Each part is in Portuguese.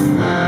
Mama.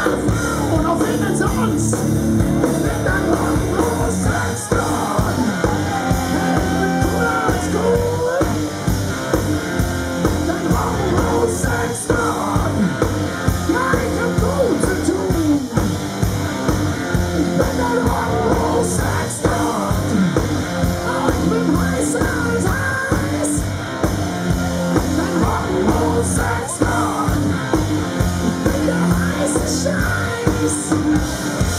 Isso.